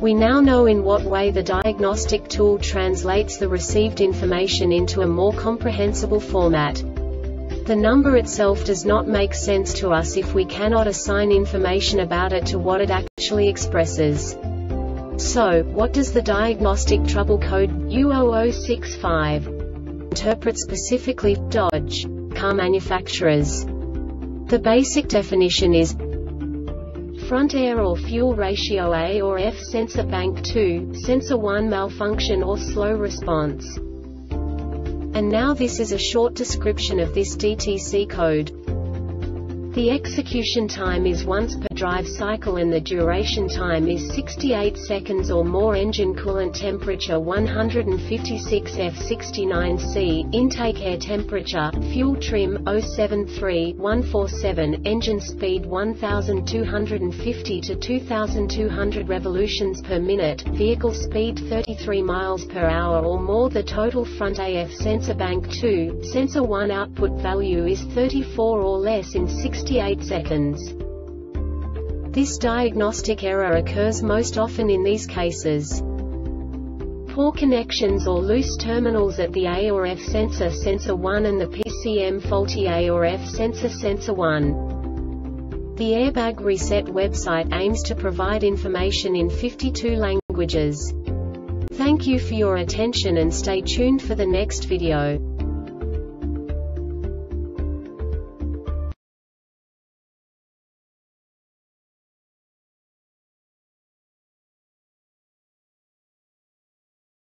We now know in what way the diagnostic tool translates the received information into a more comprehensible format. The number itself does not make sense to us if we cannot assign information about it to what it actually expresses. So, what does the diagnostic trouble code U0065 interpret specifically Dodge car manufacturers? The basic definition is front air or fuel ratio A or F sensor bank 2, sensor 1 malfunction or slow response. And now this is a short description of this DTC code. The execution time is once per drive cycle and the duration time is 68 seconds or more. Engine coolant temperature 156 F69C, intake air temperature, fuel trim 073 147, engine speed 1250 to 2200 revolutions per minute, vehicle speed 33 miles per hour or more. The total front AF sensor bank 2, sensor 1 output value is 34 or less in 68 seconds. This diagnostic error occurs most often in these cases. Poor connections or loose terminals at the A or F sensor sensor 1 and the PCM faulty A or F sensor sensor 1. The Airbag Reset website aims to provide information in 52 languages. Thank you for your attention and stay tuned for the next video.